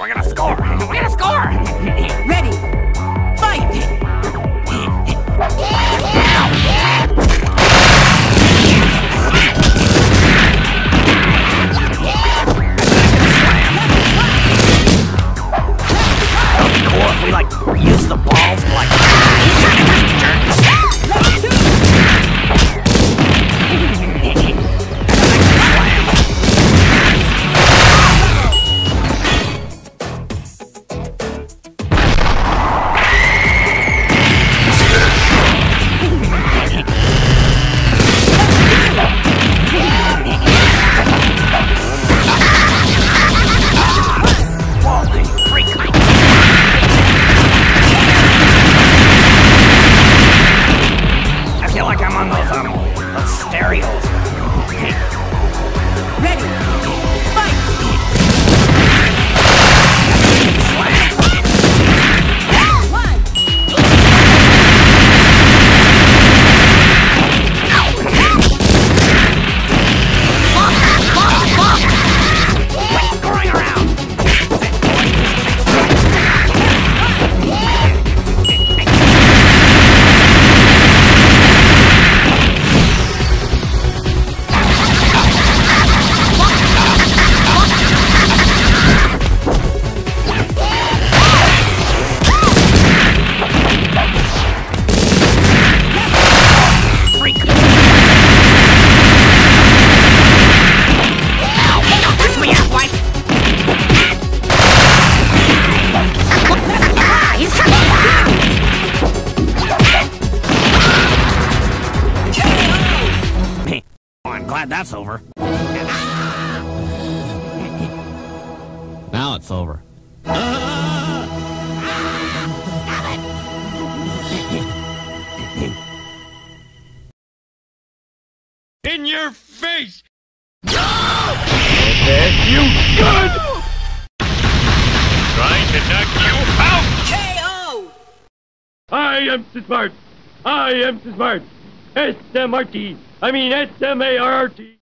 We're gonna score! We're gonna score! Ready. Fight! Cool if we like use the balls like. Glad that's over. Now it's over. In your face! There you good! Trying to knock you out! KO! I am smart. I am smart. S-M-R-T. I mean S-M-A-R-R-T.